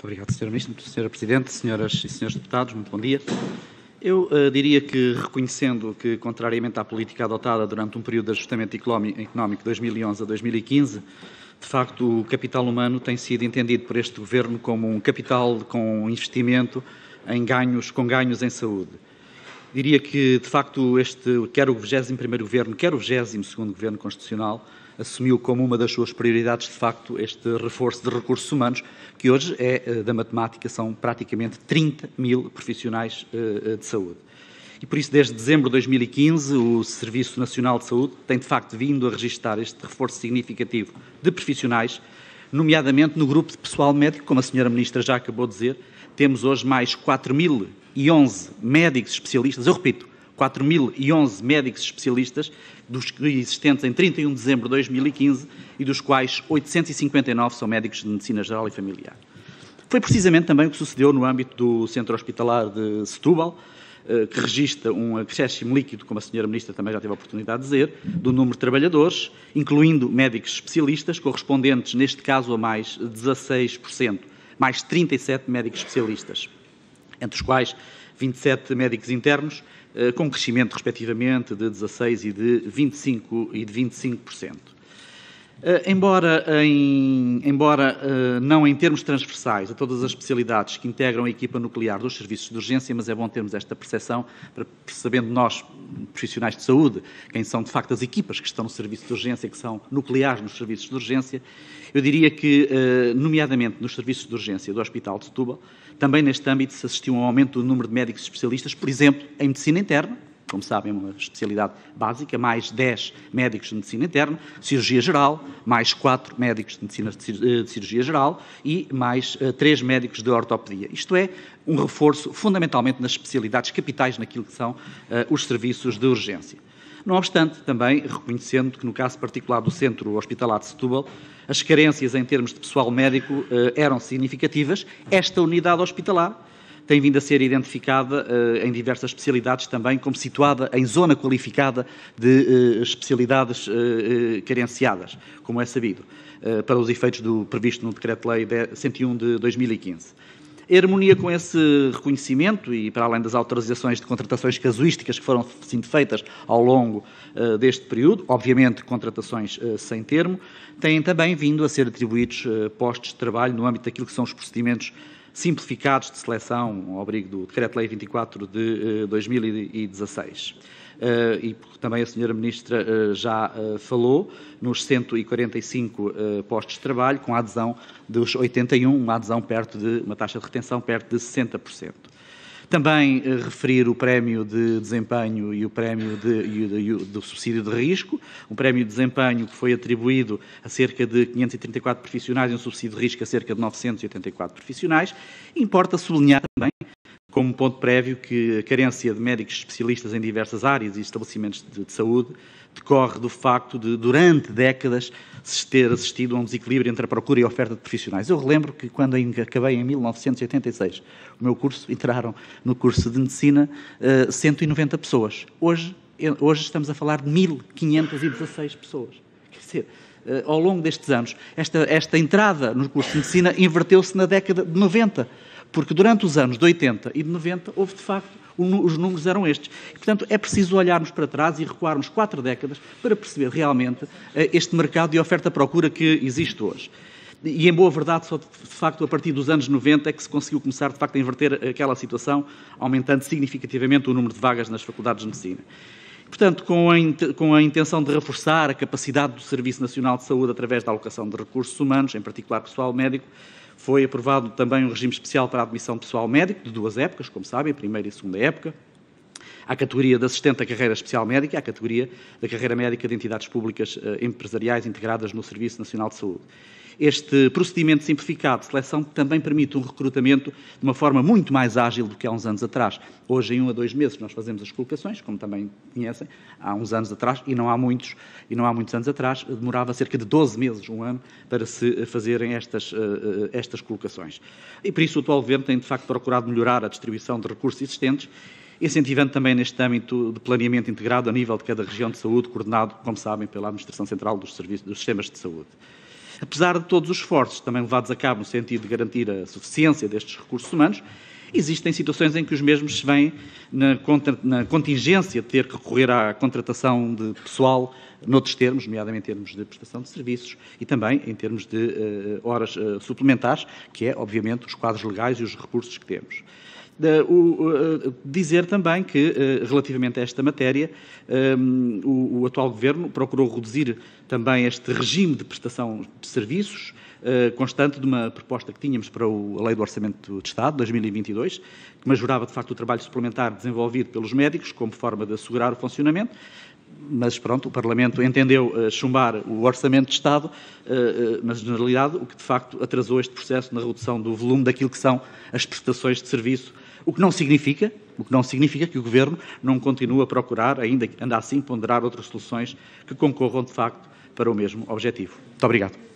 Muito obrigado, Sr. Ministro, Sra. Presidente, Senhoras e Senhores Deputados, muito bom dia. Eu uh, diria que, reconhecendo que, contrariamente à política adotada durante um período de ajustamento económico 2011 a 2015, de facto, o capital humano tem sido entendido por este Governo como um capital com investimento em ganhos, com ganhos em saúde. Diria que, de facto, este, quer o 21º Governo, quer o 22º Governo Constitucional, assumiu como uma das suas prioridades, de facto, este reforço de recursos humanos, que hoje é eh, da matemática, são praticamente 30 mil profissionais eh, eh, de saúde. E por isso, desde dezembro de 2015, o Serviço Nacional de Saúde tem, de facto, vindo a registrar este reforço significativo de profissionais, nomeadamente no grupo de pessoal médico, como a senhora Ministra já acabou de dizer, temos hoje mais 4.011 médicos especialistas, eu repito, 4.011 médicos especialistas, dos existentes em 31 de dezembro de 2015 e dos quais 859 são médicos de medicina geral e familiar. Foi precisamente também o que sucedeu no âmbito do Centro Hospitalar de Setúbal, eh, que registra um acréscimo líquido, como a senhora Ministra também já teve a oportunidade de dizer, do número de trabalhadores, incluindo médicos especialistas, correspondentes, neste caso, a mais 16%, mais 37 médicos especialistas, entre os quais 27 médicos internos eh, com crescimento, respectivamente, de 16% e de 25%. E de 25%. Uh, embora, em, embora uh, não em termos transversais a todas as especialidades que integram a equipa nuclear dos serviços de urgência, mas é bom termos esta percepção, para, sabendo nós, profissionais de saúde, quem são de facto as equipas que estão no serviço de urgência, que são nucleares nos serviços de urgência, eu diria que, uh, nomeadamente nos serviços de urgência do Hospital de Setúbal, também neste âmbito se assistiu a um aumento do número de médicos especialistas, por exemplo, em medicina interna, como sabem, é uma especialidade básica, mais 10 médicos de medicina interna, cirurgia geral, mais 4 médicos de medicina de cirurgia geral e mais 3 médicos de ortopedia. Isto é, um reforço fundamentalmente nas especialidades capitais naquilo que são uh, os serviços de urgência. Não obstante, também reconhecendo que no caso particular do Centro Hospitalar de Setúbal, as carências em termos de pessoal médico eram significativas, esta unidade hospitalar tem vindo a ser identificada uh, em diversas especialidades também como situada em zona qualificada de uh, especialidades uh, carenciadas, como é sabido, para os efeitos do previsto no Decreto-Lei 101 de 2015. Em harmonia com esse reconhecimento e para além das autorizações de contratações casuísticas que foram assim, feitas ao longo uh, deste período, obviamente contratações uh, sem termo, têm também vindo a ser atribuídos uh, postos de trabalho no âmbito daquilo que são os procedimentos simplificados de seleção ao abrigo do Decreto-Lei 24 de 2016. Uh, eh, e também a senhora Ministra uh, já uh, falou, nos 145 postos de trabalho, com a adesão dos 81, uma adesão perto de, uma taxa de retenção perto de 60%. Também eh, referir o prémio de desempenho e o prémio de, e o, do subsídio de risco, um prémio de desempenho que foi atribuído a cerca de 534 profissionais e um subsídio de risco a cerca de 984 profissionais. Importa sublinhar também como ponto prévio que a carência de médicos especialistas em diversas áreas e estabelecimentos de, de saúde decorre do facto de, durante décadas, se ter assistido a um desequilíbrio entre a procura e a oferta de profissionais. Eu relembro que quando acabei em 1986 o meu curso, entraram no curso de Medicina 190 eh, pessoas. Hoje, hoje estamos a falar de 1.516 pessoas. Quer dizer, eh, ao longo destes anos, esta, esta entrada no curso de Medicina inverteu-se na década de 90, porque durante os anos de 80 e de 90 houve, de facto, os números eram estes. E, portanto, é preciso olharmos para trás e recuarmos quatro décadas para perceber realmente eh, este mercado de oferta-procura que existe hoje. E, em boa verdade, só de facto a partir dos anos 90 é que se conseguiu começar, de facto, a inverter aquela situação, aumentando significativamente o número de vagas nas faculdades de medicina. Portanto, com a, intenção de reforçar a capacidade do Serviço Nacional de Saúde através da alocação de recursos humanos, em particular pessoal médico, foi aprovado também um regime especial para a admissão pessoal médico, de duas épocas, como sabem, primeira e segunda época. A categoria de assistente da carreira especial médica e a categoria da carreira médica de entidades públicas eh, empresariais integradas no Serviço Nacional de Saúde. Este procedimento simplificado de seleção também permite um recrutamento de uma forma muito mais ágil do que há uns anos atrás. Hoje, em um a dois meses, nós fazemos as colocações, como também conhecem, há uns anos atrás, e não há muitos, e não há muitos anos atrás, demorava cerca de 12 meses, um ano, para se fazerem estas, uh, estas colocações. E por isso o atual Governo tem, de facto, procurado melhorar a distribuição de recursos existentes incentivando também neste âmbito de planeamento integrado a nível de cada região de saúde, coordenado, como sabem, pela Administração Central dos, Serviços, dos Sistemas de Saúde. Apesar de todos os esforços também levados a cabo no sentido de garantir a suficiência destes recursos humanos, existem situações em que os mesmos se veem na, na contingência de ter que recorrer à contratação de pessoal noutros termos, nomeadamente em termos de prestação de serviços e também em termos de uh, horas uh, suplementares, que é, obviamente, os quadros legais e os recursos que temos. Dizer também que, relativamente a esta matéria, um, o, o, atual Governo procurou reduzir também este regime de prestação de serviços, uh, constante de uma proposta que tínhamos para a Lei do Orçamento de Estado, 2022, que majorava, de facto, o trabalho suplementar desenvolvido pelos médicos, como forma de assegurar o funcionamento, mas pronto, o Parlamento entendeu uh, chumbar o Orçamento de Estado, uh, uh, na generalidade, o que de facto atrasou este processo na redução do volume daquilo que são as prestações de serviço, o que não significa, o que não significa que o Governo não continue a procurar, ainda, ainda assim, ponderar outras soluções que concorram de facto para o mesmo objetivo. Muito obrigado.